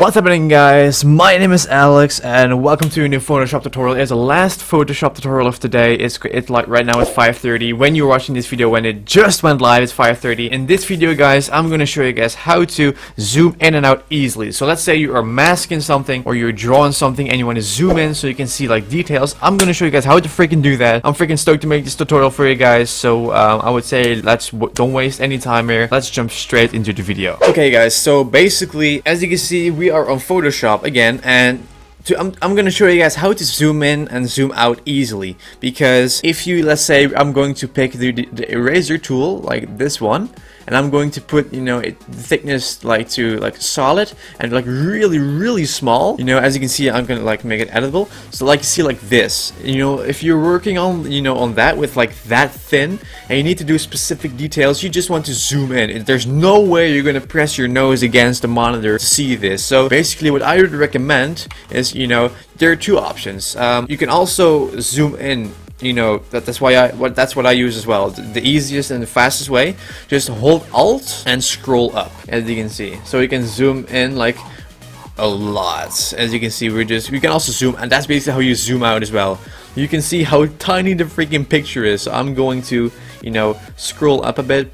What's happening guys? My name is Alex and welcome to a new Photoshop tutorial. It's the last Photoshop tutorial of today. It's it's like right now it's 5.30. When you're watching this video, when it just went live, it's 5.30. In this video guys, I'm gonna show you guys how to zoom in and out easily. So let's say you are masking something or you're drawing something and you want to zoom in so you can see like details. I'm gonna show you guys how to freaking do that. I'm freaking stoked to make this tutorial for you guys. So um, I would say let's don't waste any time here. Let's jump straight into the video. Okay guys, so basically as you can see we are on Photoshop again and to, I'm, I'm gonna show you guys how to zoom in and zoom out easily. Because if you let's say I'm going to pick the, the eraser tool like this one and I'm going to put you know it, thickness like to like solid and like really really small. You know as you can see I'm gonna like make it editable so like you see like this. You know if you're working on you know on that with like that thin and you need to do specific details you just want to zoom in. There's no way you're gonna press your nose against the monitor to see this. So basically what I would recommend is you know there are two options. Um, you can also zoom in you know that, that's why I what that's what I use as well. The, the, easiest and the fastest way just hold alt and scroll up as you can see. So you can zoom in like a lot as you can see we're just we can also zoom and that's basically how you zoom out as well. You can see how tiny the freaking picture is. So I'm going to you know scroll up a bit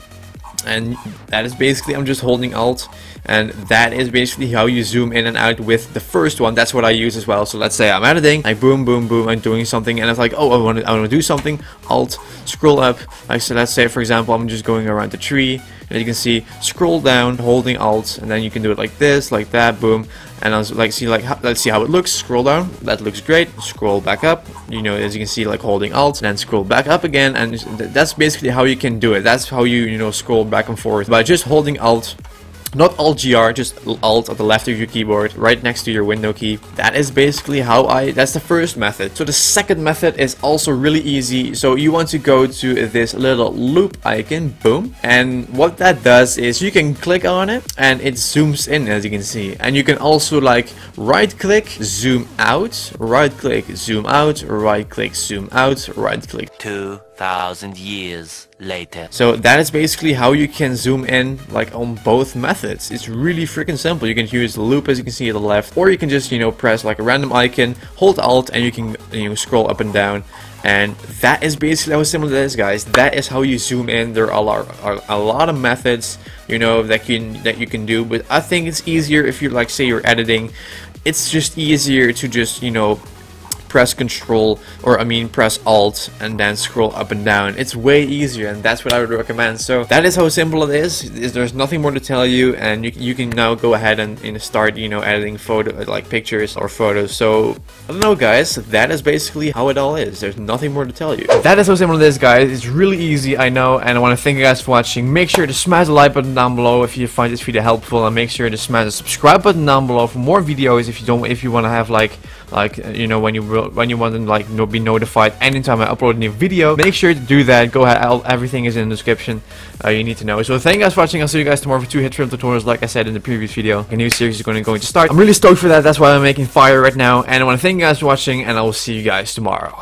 and that is basically I'm just holding alt. And that is basically how you zoom in and out with the first one. That's what I use as well. So let's say I'm editing. Like boom boom boom I'm doing something. And it's like oh I want to I want to do something. Alt scroll up. Like so let's say for example I'm just going around the tree and you can see scroll down holding alt and then you can do it like this like that boom. And I was like see like let's see how it looks. Scroll down that looks great. Scroll back up you know as you can see like holding alt and then scroll back up again. And that's basically how you can do it. That's how you you know scroll back and forth. By just holding alt not Alt GR, just Alt at the left of your keyboard, right next to your window key. That is basically how I, that's the first method. So the second method is also really easy. So you want to go to this little loop icon, boom. And what that does is you can click on it and it zooms in as you can see. And you can also like right click, zoom out, right click, zoom out, right click, zoom out, right click. Two thousand years later. So that is basically how you can zoom in like on both methods. It's really freaking simple. You can use the loop as you can see at the left or you can just you know press like a random icon, hold alt and you can you know scroll up and down and that is basically how simple it is guys. That is how you zoom in. There are a lot, are a lot of methods you know that can that you can do but I think it's easier if you're like say you're editing it's just easier to just you know press control or I mean press alt and then scroll up and down. It's way easier and that's what I would recommend. So that is how simple it is. There's nothing more to tell you and you, you can now go ahead and, start you know editing photo like pictures or photos. So I don't know guys. That is basically how it all is. There's nothing more to tell you. That is how simple it is guys. It's really easy I know and I want to thank you guys for watching. Make sure to smash the like button down below if you find this video helpful and make sure to smash the subscribe button down below for more videos if you don't if you want to have like like you know when you when you want to like no, be notified anytime I upload a new video make sure to do that. Go ahead I'll, everything is in the description uh, you need to know. So thank you guys for watching. I'll see you guys tomorrow for two HitFilm tutorials like I said in the previous video. A new series is going to going to start. I'm really stoked for that. That's why I'm making fire right now. And I want to thank you guys for watching and I will see you guys tomorrow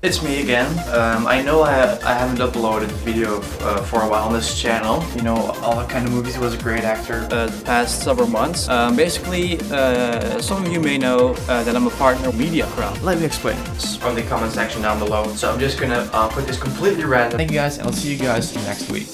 It's me again. Um, I know I, I haven't uploaded a video uh, for a while on this channel. You know, all the kind of movies was a great actor uh, the past several months. Um, basically, uh, some of you may know uh, that I'm a partner of Mediakraft. Let me explain this from the comment section down below. So I'm just gonna uh, put this completely random. Thank you guys, and I'll see you guys next week.